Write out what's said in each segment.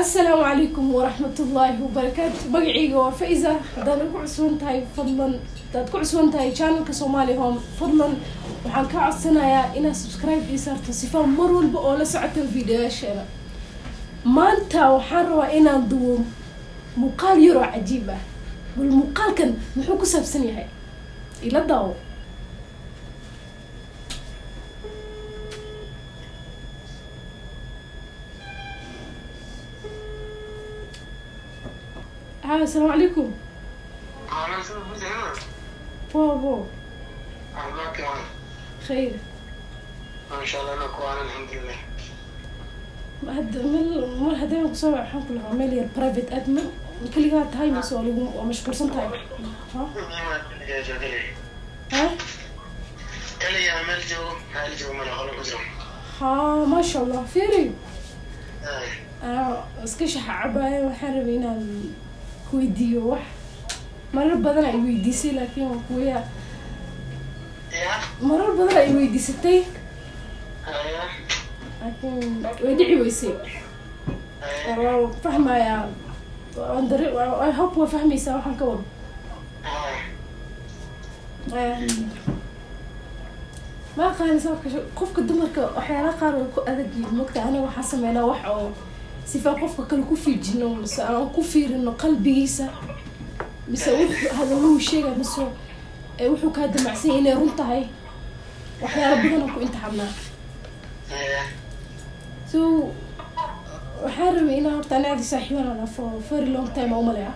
asalaamu calaykum waraxmatullaahi wabarakaatu magacayga waa faiza. Haddaad ku cusban tahay fadlan haddaad ku cusban tahay channelka somali home fadlan waxaan kaa codsanayaa inaad subscribe ii saarto sifa mar walba oo la socota videoyaasheena maanta waxaan rabaa inaan duwo muuqaal yaroo cajiib ah. Bal muuqaalkan muxuu ku saabsan yahay? Ila daawo آه السلام عليكم. أهلا وسهلا بو بو. أهلاك يا خير. ما شاء الله لك الحمد لله. ما هاد ما هاد يوم صار حن يا برايفت أدمن كل جا تاي ما سوالي مو مش برسن ها؟ ها؟ كل يا جو هاي الجو ما نقوله جو. ها ما شاء الله فيري. أنا اسكي شحع وحربينا weydiiyo wax. Marar badan ay weydiisay laakiin waa kuweya ah. marar badan ay weydiisatay. Laakiin way dhici weysay. Waa fahmayaa waan I hope waa fahmaysaa waxaan ka wado ma aqaanisa qofka dumarka waxyaala qaar way ku adag yihiin mogta aniga waxaa sameynaa wax oo sifa qofka kale ku fiijino mise aan ku fiirino qalbigiisa mise wuxuu hadaluhu sheega mise ee wuxuu kaa damacsan yahay inay run tahay waxyaala badanaan ku imtixaamnaa أيوه so waxaan rabay inaan horta ani adi saaxiibana la for very long time oo umaleya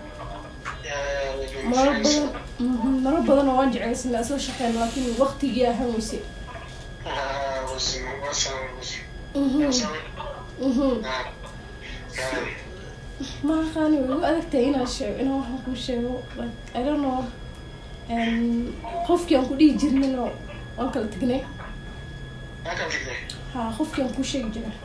marar badan mhm, marar badan oo waan jeclaysanay isla shaqeyna laakiin waqtigii ahaan weyse Mhm, mhm. Ma aqaani way igu adagtahay inaan sheego inaan waxaan kuu sheego like i don't know um, qofkii aan ku dhihi jirnin oo waan kala tegnay ha qofkii aan kuu sheegi jiray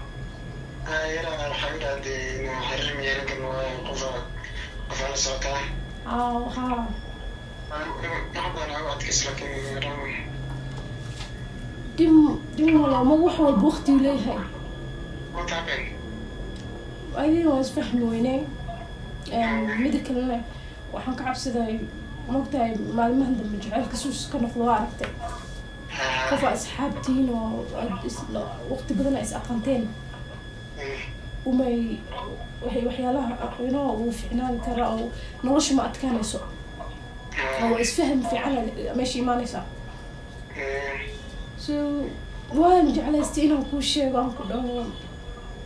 aa ha dim dim wala ma wax walba waqtigu leeyahay adiga waan isfahmi weynay mida kalena waxaan ka cabsaday mogtahay maalmahan dambe jaceylka suus ka noqdo waa aragtay. Qof aa asxaabtiin oo waqti badan aa is aqanteen. Umay waxyaalaha inoo uu ficnaan karaa oo nolosha ma adkaanayso. Oo isfaham fiican meesha imaanaysaa. So waan jeclaystay inaan kuu sheego aan ku dhaho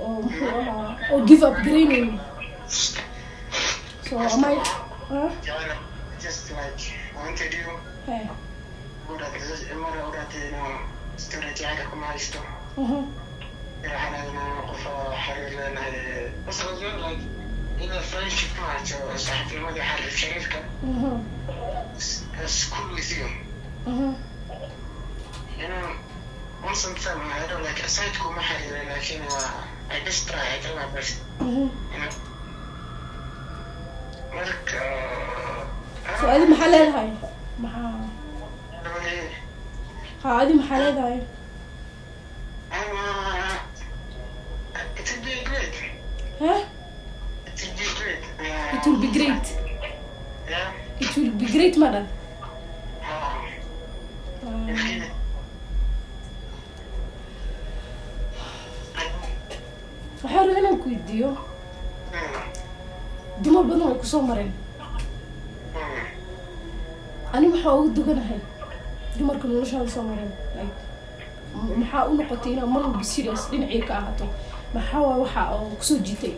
like wax muxuu ahaa inuu qofka ahaado qof maanta dhan dadaalayo oo oo muxuu ahaa oo give up gareynayo so am I huh? Just like wanted you, Hey. مرة أردت إنه استرجع لكم عايشته Uh-huh. يعني أنا قف حرير لأنه بس رجل like إذا فرنش معه صاحب الماضي حرف شريفك Uh-huh. school with you Uh-huh. Don't like aside كو ما حرير لكن Uh-huh. know مرك so adi maxaa leedahay maxaa ha adi maxaa leedahay أنا it will be great huh? it will be great it will be great yeah it will be great madam weydiiyo dumar badan way ku soo mareen ani waxaa ugu duganahay dumarka noloshaada soo mareen maxaa u noqotay inaad mar walba serious dhinacii ka ahaato maxaa waa waxa oo ku soo jiitay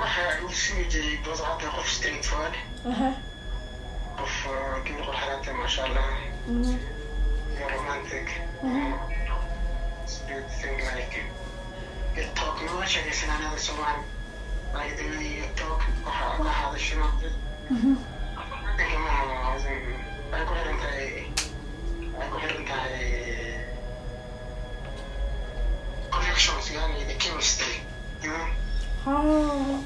waxaa uu soo badcada qof maasha allah romantic you talk nolosha iyo sanaanada soomaali like the way you talk ku xiran tahay waxay ku xiran tahay connections yani the chemistry you know haa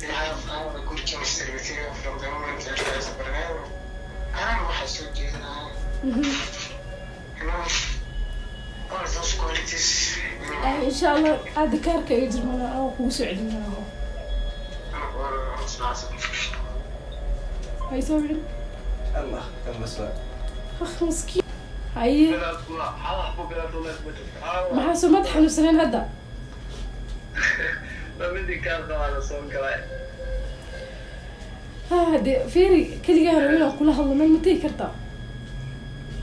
they have have a good chemistry with you from the moment you guys are together anana waxay soo jeedinaa you know all those qualities شاء الله هذا كاركا يجري معنا وسعد معنا هاي سوري الله كم بس اخ مسكين هاي. ما حصل ما تحلو سنين هدا ما مني كان ده على صون كلاي ها هدي فيري كل جهر ولا كل هلا من متى كرتا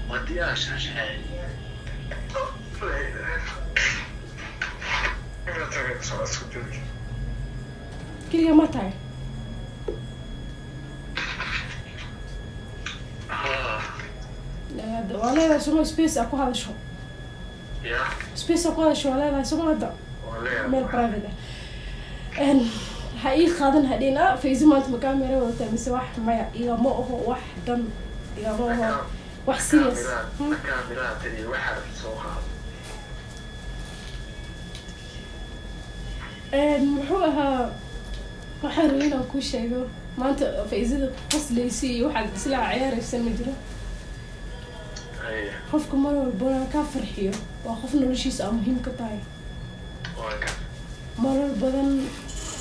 ما تياش عشان kartaa keligaa ma tahay Hadda waa leedahay soma space aa ku hadasho space aa ku hadasho waa leedahay soma hadda meel private ah n ha ii qaadan hadhina faysi maanta ma camera wadataa mise wax maya igama oho wax dan igama oho wax serious Hmm. Muxuu ahaa waxaan rabay inaan kuu sheego maanta faisada qoslaysi iyo waxaad islaa ciyaaraysa ma jiro qofka mar walbana kaa farxiyo waa qof noloshiisa aa muhiim ka tahay marar badan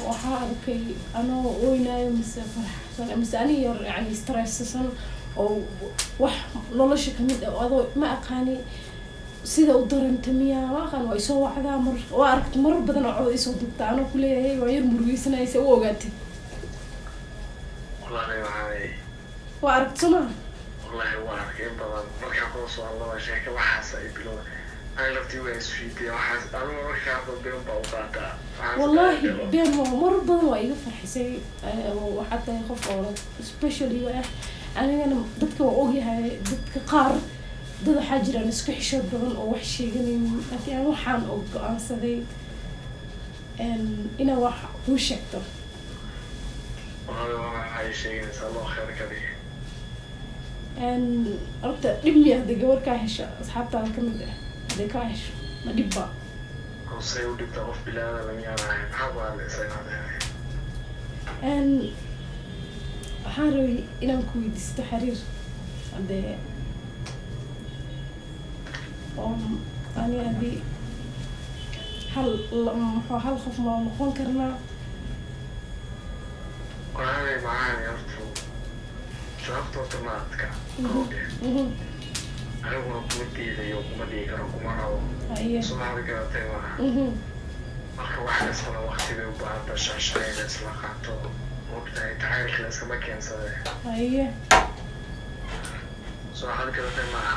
waxaa arkay anoo oynaayo mise faraxsan mise ani yar yani stressasan oo wax nolosha kamid ah adoo ma aqaani sida u daranta miyaa ma aqaan waa isoo wacdaa mar waa aragta marar badan oo cod isoo dubta anoo kuleeyahay waa yar murugeysanaysa u ogaatay waa aragta soo maha wallahi waan arkay in badan. Markaan kula soo hadlaba sheeka waxaas ay bilowda ani laftii waa isfiidiya waxaas anigu markaa been baa u qaataa wallahi been waa marar badan waa iga farxisay Eh, waxaa tahay qof oo specially ah anigana dadka waa ogyahay dadka qaar dad waxaa jiraan isku xishood badan oo wax sheeganayn. Laakiin aan waxaan oo go'aansaday ehm, inaa wax kuu sheegto. Ehm, horta dhib miya ah, hadday gabarkaa hesho asxaabtaada ka mid ah hadday kaa hesho ma dhib dhibba ehm, waxaan rabay inaan ku weydiisto xiriir. Haddee ani adi hal la- muxuu hal qof ma noqon karnaa wallahi macaani horta jawaabta horta ma adka Kowdhe. Mhm. aniguna kuma diidayo kuma dhigi karo kuma rabo haye somaali garatay maaha Mhm. marka waxa isla waqti bay u baahanta shashaya in isla qaato ogtahay tacaylka la iskama keensade haye somaali garatay maaha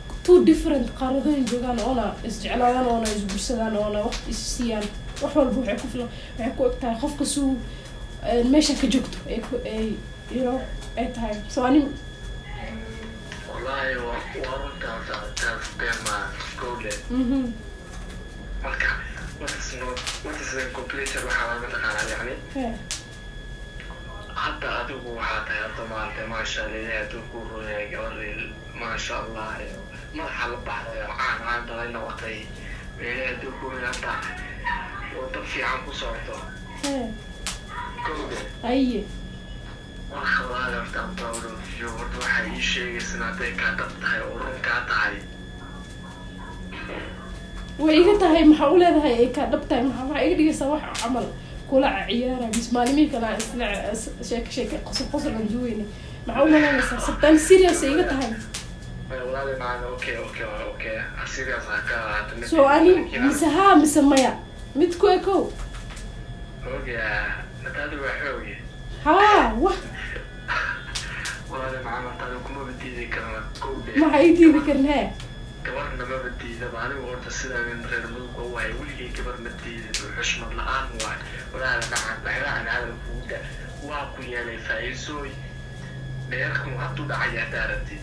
two different qaaradoyin joogaan oona isjeclaadaan oona isgursadaan oona waqti is siiyaan wax walba waxay ku filan waxay ku eg tahay qofka suu eh, meesha ka joogto ay you ay tahay so ani wallaahi waa waa runtaasa taas been maa gowle mhm marka markas no markas completion waxaa laga taqaanaa yacni hadda adigu waxaa tahay hadda maaragtay maasha allah ilaahay hadduu kuu rooyahay gabadhii ما شاء الله إيه. ما حل بعد عان عان ده لنا وقتي بيلا دوكو من إيه الطاعة وطفي عن بصورته كوده أي. وخلال افتام طورو في جورد وحي يشيغي سناتي كاتب تحي ورن كاتعي ويجا تهي محاولة هاي إيكا دبتاي محاولة إيكا دي سواح عمل كولا عيارة بس ما لمي كلا شاك شاك قصر قصر من جويني. محاولة أنا سبتان سيريا سيجا تهي سؤالي مسها مسمية مت كويكو ها و ما هيدي ذكرنا كبرنا ما بدي إذا بعدين وقلت السيدة من غير ملك هو يقول لي كبر مدي عش من الآن واحد ولا أنا عن بحر عن على الفوضى وأكو يا لي فايزوي بيرخم وحطوا بعيا دارتي